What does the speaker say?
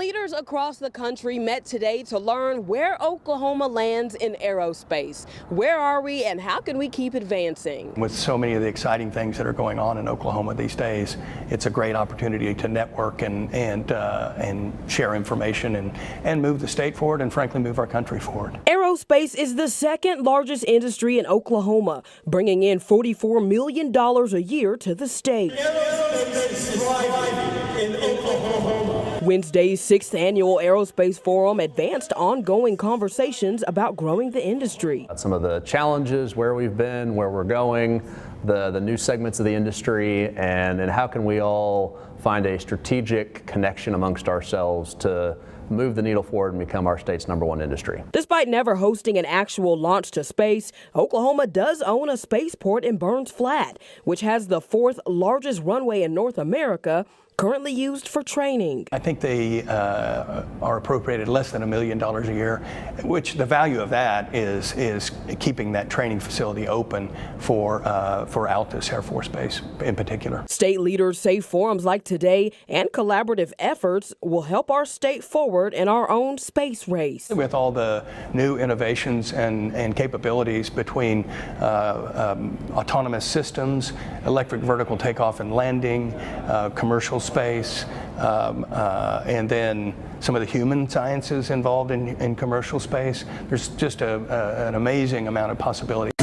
leaders across the country met today to learn where Oklahoma lands in aerospace. Where are we and how can we keep advancing? With so many of the exciting things that are going on in Oklahoma these days, it's a great opportunity to network and and uh, and share information and and move the state forward and frankly move our country forward. Aerospace is the second largest industry in Oklahoma, bringing in $44 million a year to the state. Wednesday's sixth annual Aerospace Forum advanced ongoing conversations about growing the industry. Some of the challenges, where we've been, where we're going, the, the new segments of the industry, and, and how can we all find a strategic connection amongst ourselves to move the needle forward and become our state's number one industry. Despite never hosting an actual launch to space, Oklahoma does own a spaceport in Burns Flat, which has the fourth largest runway in North America, currently used for training. I think they uh, are appropriated less than a million dollars a year, which the value of that is is keeping that training facility open for uh, for Altus Air Force Base in particular. State leaders say forums like today and collaborative efforts will help our state forward in our own space race. With all the new innovations and, and capabilities between uh, um, autonomous systems, electric vertical takeoff and landing, uh, commercial space, um, uh, and then some of the human sciences involved in, in commercial space, there's just a, a, an amazing amount of possibility.